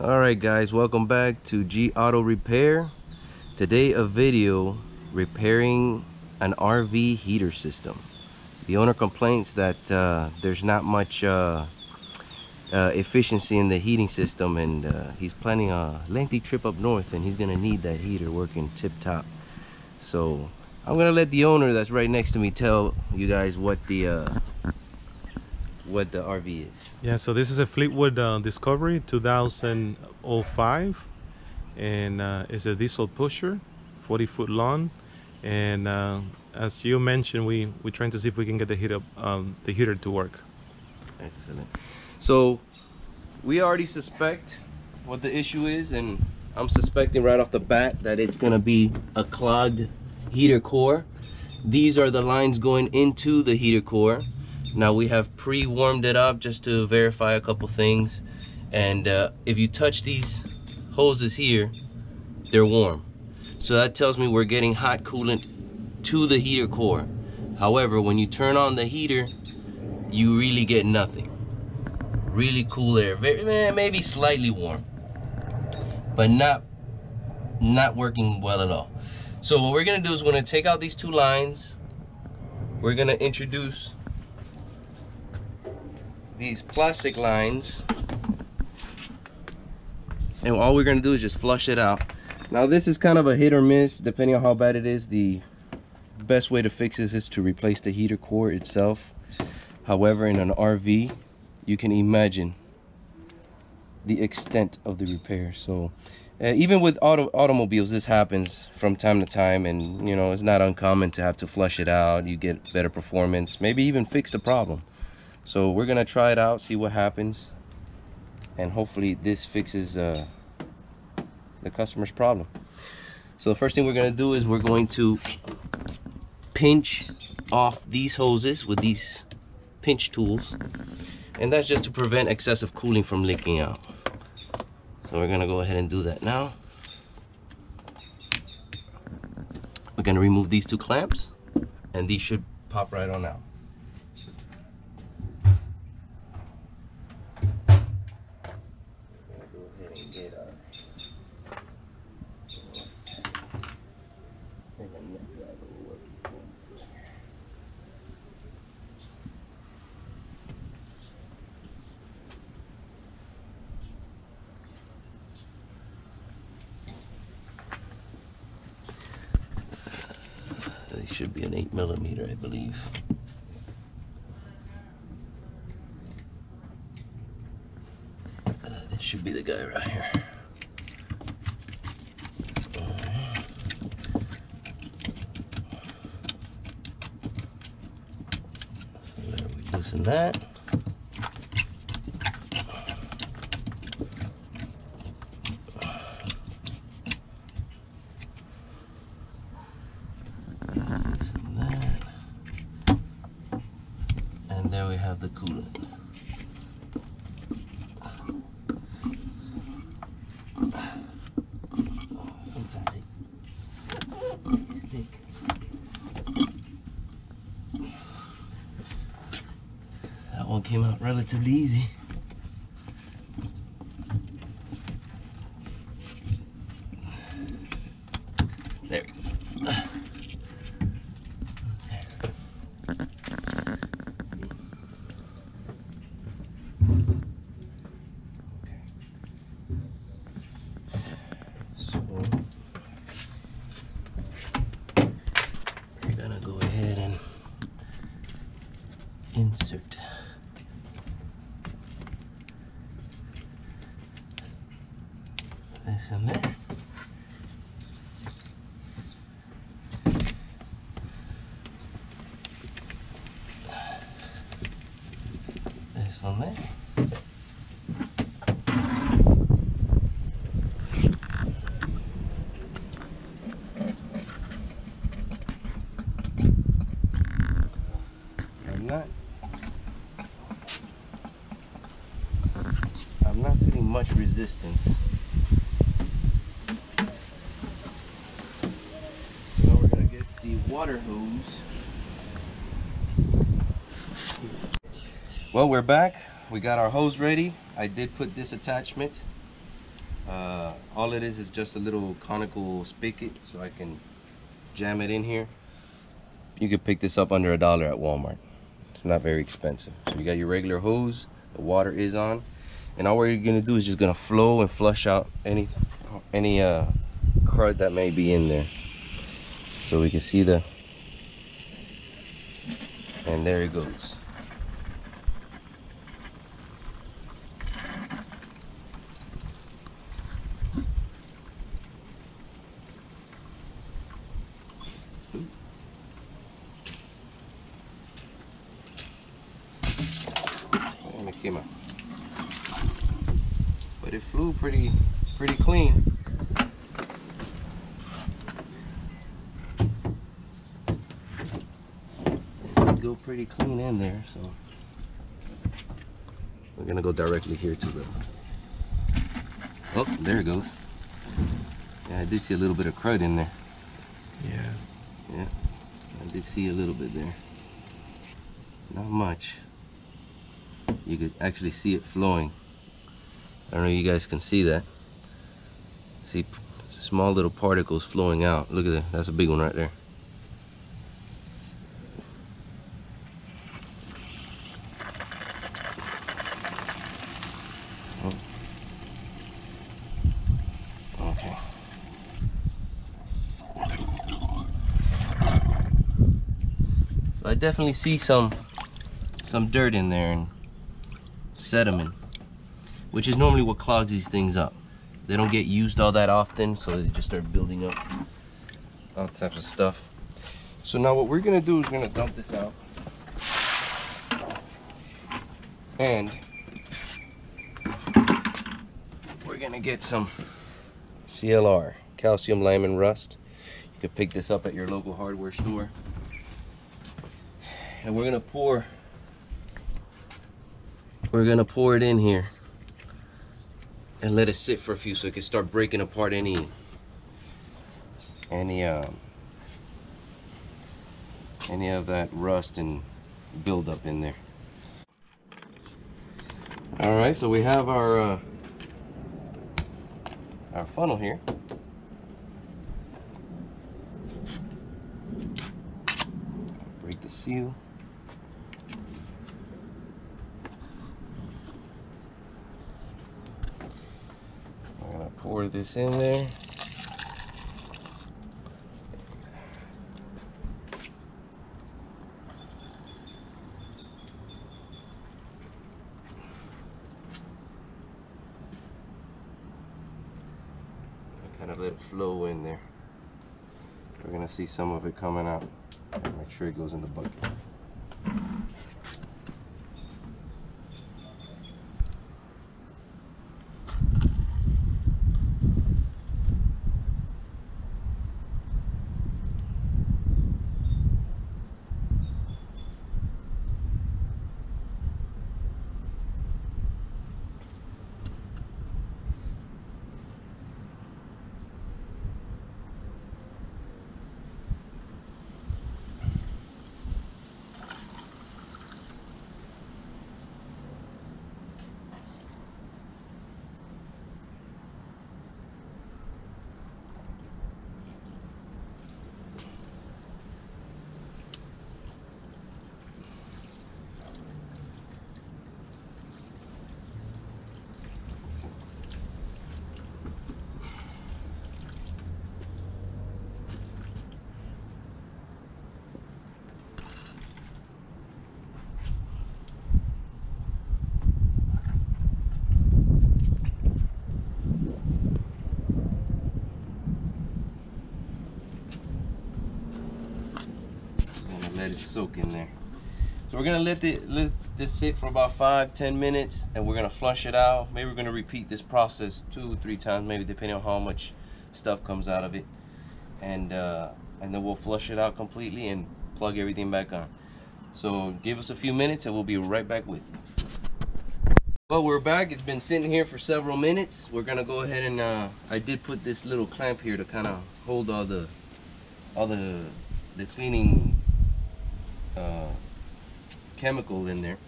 all right guys welcome back to g auto repair. Today a video repairing an rv heater system. The owner complains that uh, there's not much uh, uh, efficiency in the heating system and uh, he's planning a lengthy trip up north and he's gonna need that heater working tip-top. So i'm gonna let the owner that's right next to me tell you guys what the uh, what the rv is Yeah, so this is a Fleetwood uh, Discovery 2005, and uh, it's a diesel pusher, 40 foot long, and uh, as you mentioned, we we're trying to see if we can get the heater um, the heater to work. Excellent. So we already suspect what the issue is, and I'm suspecting right off the bat that it's gonna be a clogged heater core. These are the lines going into the heater core. Now we have pre-warmed it up just to verify a couple things. And uh, if you touch these hoses here, they're warm. So that tells me we're getting hot coolant to the heater core. However, when you turn on the heater, you really get nothing. Really cool air, very, eh, maybe slightly warm, but not not working well at all. So what we're gonna do is we're gonna take out these two lines. We're gonna introduce these plastic lines, and all we're gonna do is just flush it out. Now this is kind of a hit or miss, depending on how bad it is. The best way to fix this is to replace the heater core itself. However, in an RV, you can imagine the extent of the repair. So uh, even with auto automobiles, this happens from time to time and you know, it's not uncommon to have to flush it out. You get better performance, maybe even fix the problem. So we're gonna try it out, see what happens. And hopefully this fixes uh, the customer's problem. So the first thing we're gonna do is we're going to pinch off these hoses with these pinch tools and that's just to prevent excessive cooling from leaking out so we're gonna go ahead and do that now we're gonna remove these two clamps and these should pop right on out Go ahead and get our Should be an 8 millimeter, I believe. Uh, this should be the guy right here. Alright. So there we loosen that. Loosen that. And there we have the coolant. Sometimes they stick. That one came out relatively easy. There we go. Insert in there. This one there. I'm not feeling much resistance. Now we're gonna get the water hose. Well, we're back. We got our hose ready. I did put this attachment Uh, all it is is just a little conical spigot so I can jam it in here. You could pick this up under a dollar at Walmart. It's not very expensive. So you got your regular hose, the water is on, and all we're gonna do is just gonna flow and flush out any any uh, crud that may be in there. So we can see the, and there it goes. Came out. But it flew pretty pretty clean. It go pretty clean in there, so we're gonna go directly here to the Oh, there it goes. Yeah, I did see a little bit of crud in there. Yeah. Yeah, I did see a little bit there. Not much. You could actually see it flowing. I don't know if you guys can see that. See small little particles flowing out. Look at that. That's a big one right there. Oh. Okay. So I definitely see some some dirt in there and sediment, which is normally what clogs these things up. They don't get used all that often, so they just start building up all types of stuff. So now what we're gonna do is we're gonna dump this out. And we're gonna get some CLR, calcium lime and rust. You can pick this up at your local hardware store. And we're gonna pour we're gonna pour it in here and let it sit for a few so it can start breaking apart any any um any of that rust and buildup in there. All right, so we have our uh, our funnel here. Break the seal. Pour this in there. kind of let it flow in there. We're gonna see some of it coming out. Make sure it goes in the bucket. Gonna let it soak in there. So we're gonna let, the, let this sit for about five, ten minutes, and we're gonna flush it out. Maybe we're gonna repeat this process two, three times, maybe depending on how much stuff comes out of it, and uh, and then we'll flush it out completely and plug everything back on. So give us a few minutes, and we'll be right back with you. Well, we're back. It's been sitting here for several minutes. We're gonna go ahead and uh, I did put this little clamp here to kind of hold all the all the the cleaning uh, chemical in there.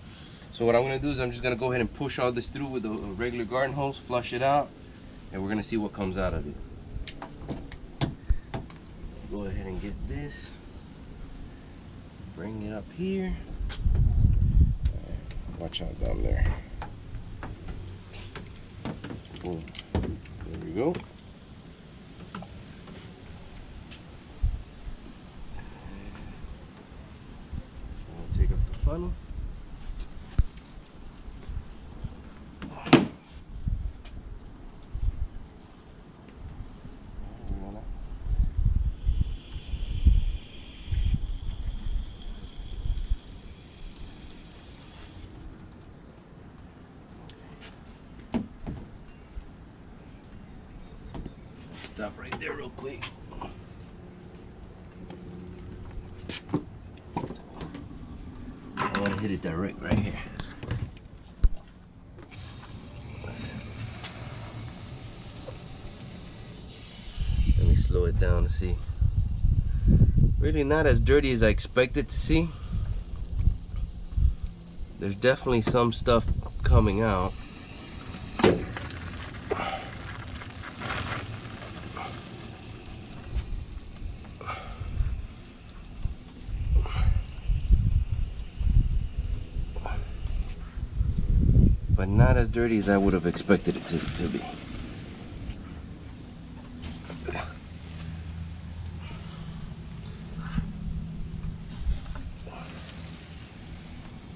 So what I'm gonna do is I'm just gonna go ahead and push all this through with a, regular garden hose, flush it out, and we're gonna see what comes out of it. Go ahead and get this. Bring it up here. Watch out down there. Boom. There we go. Stop right there real quick. Want to direct right here. Let me slow it down to see. Really not as dirty as I expected to see. There's definitely some stuff coming out. but not as dirty as I would have expected it to, to be.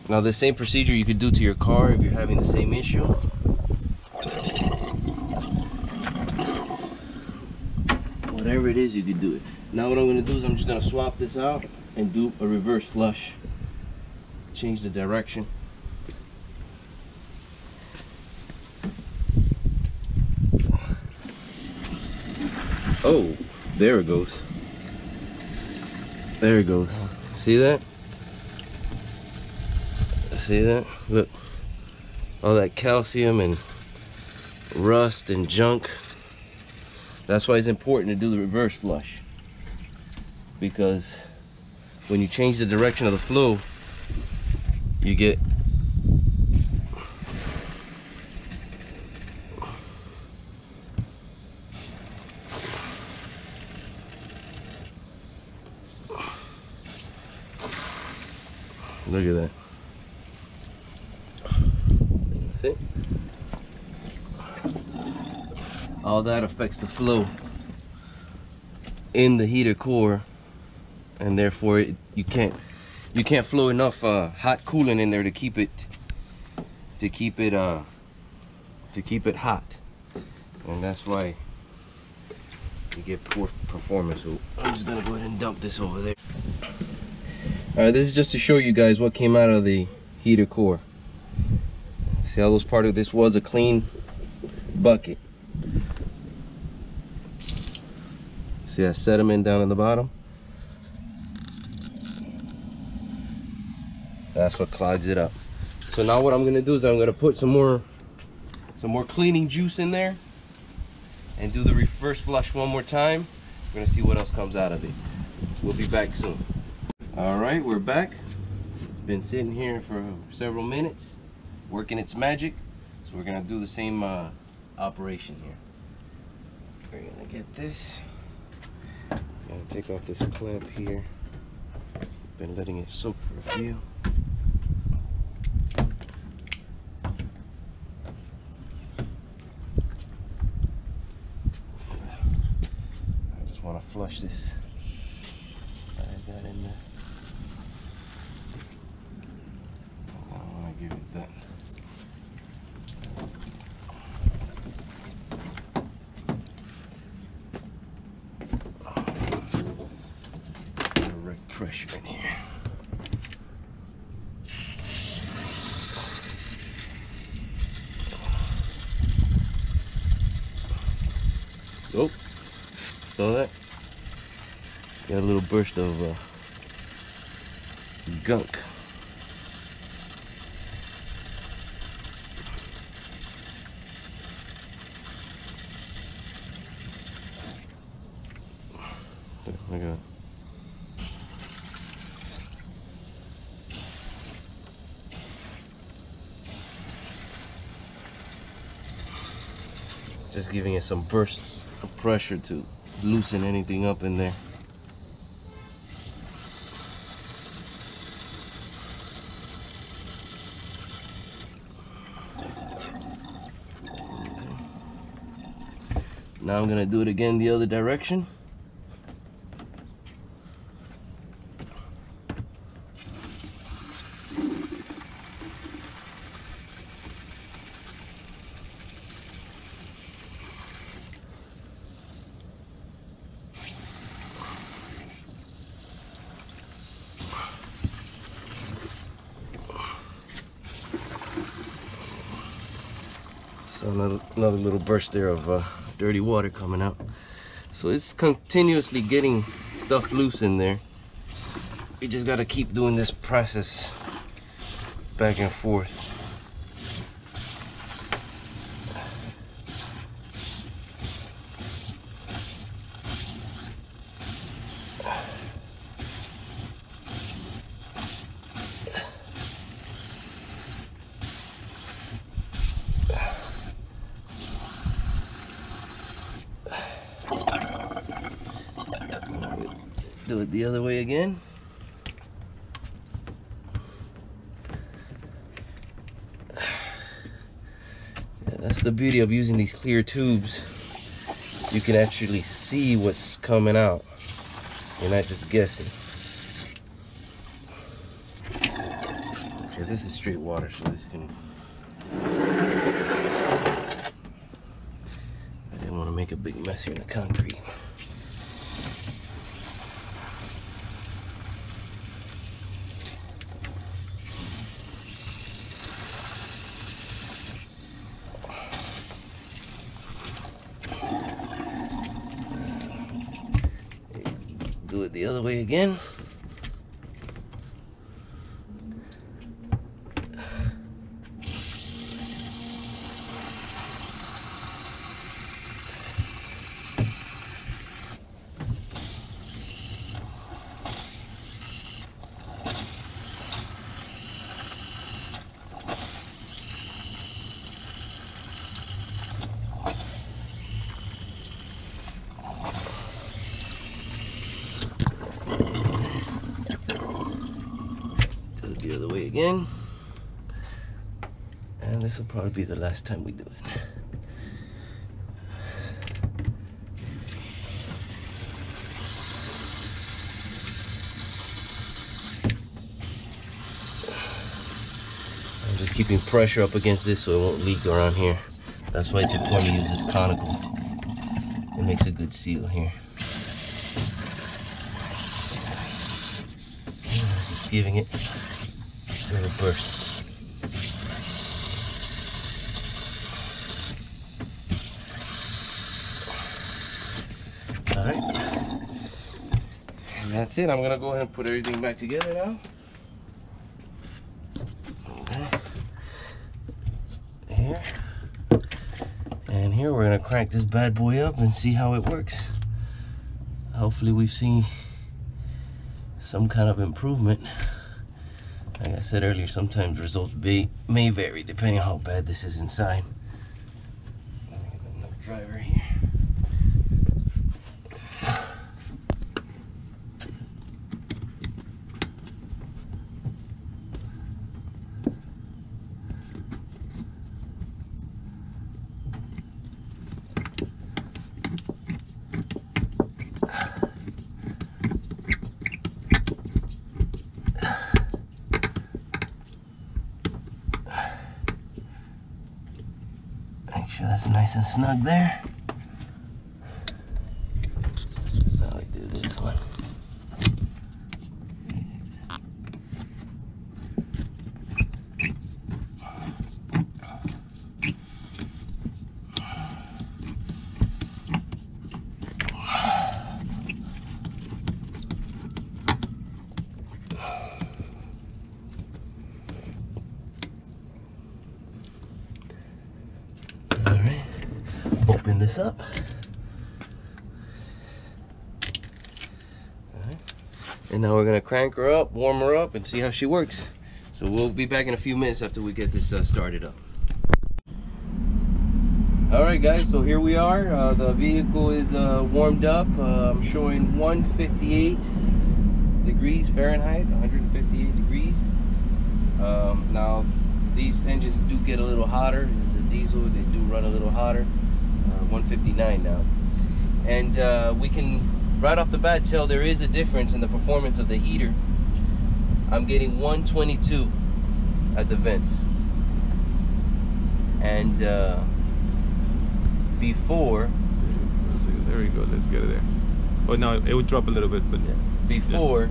Now the same procedure you could do to your car if you're having the same issue. Whatever it is, you could do it. Now what I'm gonna do is I'm just gonna swap this out and do a reverse flush. Change the direction. Oh, there it goes. There it goes. See that? See that? Look. All that calcium and rust and junk. That's why it's important to do the reverse flush. Because when you change the direction of the flow, you get Look at that. See? All that affects the flow in the heater core and therefore it, you can't you can't flow enough uh, hot coolant in there to keep it to keep it uh to keep it hot and that's why you get poor performance so I'm just gonna go ahead and dump this over there Alright, this is just to show you guys what came out of the heater core. See how those part of this was a clean bucket. See that sediment down in the bottom? That's what clogs it up. So now what I'm gonna do is I'm gonna put some more some more cleaning juice in there and do the reverse flush one more time. We're gonna see what else comes out of it. We'll be back soon. All right, we're back. Been sitting here for several minutes, working its magic. So we're gonna do the same uh, operation here. We're gonna get this. Gonna take off this clamp here. Been letting it soak for a few. I just want to flush this. I got in there. I don't want to give it that. Direct pressure in here. Nope. Saw that? Got a little burst of uh, gunk. Just giving it some bursts of pressure to loosen anything up in there. Now I'm gonna do it again the other direction. So another, another little burst there of uh, dirty water coming out. So it's continuously getting stuff loose in there. We just gotta keep doing this process back and forth. Do it the other way again. Yeah, that's the beauty of using these clear tubes. You can actually see what's coming out. You're not just guessing. Okay, this is straight water, so this can. I didn't want to make a big mess here in the concrete. do it the other way again. Do it the other way again. And this will probably be the last time we do it. I'm just keeping pressure up against this so it won't leak around here. That's why it's important to use this conical. It makes a good seal here. Just giving it a little bursts. All right. And that's it. I'm gonna go ahead and put everything back together now. Okay. Here. And here we're gonna crank this bad boy up and see how it works. Hopefully we've seen some kind of improvement. Like I said earlier, sometimes results may, may vary depending on how bad this is inside. Driver here. Make sure that's nice and snug there. Now we do this one. All right, open this up. And now we're gonna crank her up, warm her up, and see how she works. So we'll be back in a few minutes after we get this uh, started up. All right, guys. So here we are. Uh, the vehicle is uh, warmed up. Uh, I'm showing 158 degrees Fahrenheit, 158 degrees. Um, now, these engines do get a little hotter. It's a diesel. They do run a little hotter. Uh, 159 now, and uh, we can right off the bat tell there is a difference in the performance of the heater. I'm getting 122 at the vents, and uh, before There we go. Let's get it there. Oh no, it would drop a little bit, but before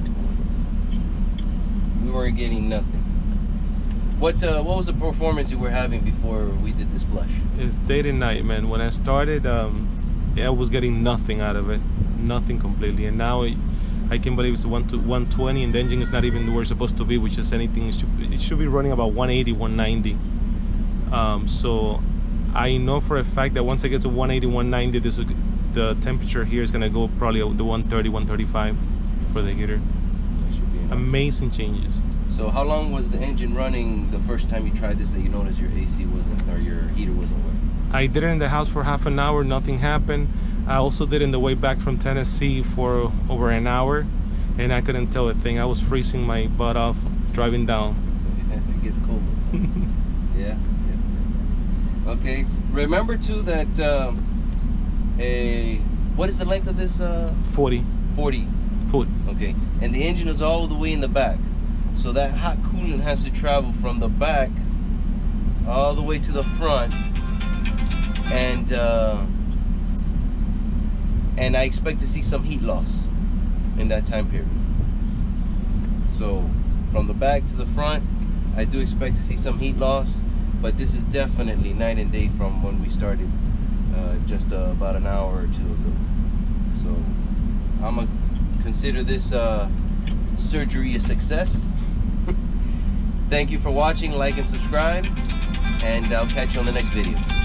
we weren't getting nothing. What uh, what was the performance you were having before we did this flush? it's day and night, man. When I started, um, yeah, I was getting nothing out of it, nothing completely, and now it, I can believe it's one to 120, and the engine is not even where it's supposed to be, which is anything. It should, it should be running about 180, 190. Um, so I know for a fact that once I get to 180, 190, this the temperature here is gonna go probably the 130, 135 for the heater. That should be enough. Amazing changes. So how long was the engine running the first time you tried this that you noticed your AC wasn't or your heater wasn't working? I did it in the house for half an hour, nothing happened. I also did it in the way back from Tennessee for over an hour, and I couldn't tell a thing. I was freezing my butt off driving down. it gets cold. yeah, yeah. Okay. Remember too that um, a what is the length of this? Uh, 40 40. foot. Okay. And the engine is all the way in the back, so that hot coolant has to travel from the back all the way to the front, and uh, and I expect to see some heat loss in that time period. So from the back to the front, I do expect to see some heat loss, but this is definitely night and day from when we started uh, just uh, about an hour or two ago. So I'm gonna consider this uh, surgery a success. Thank you for watching, like and subscribe, and I'll catch you on the next video.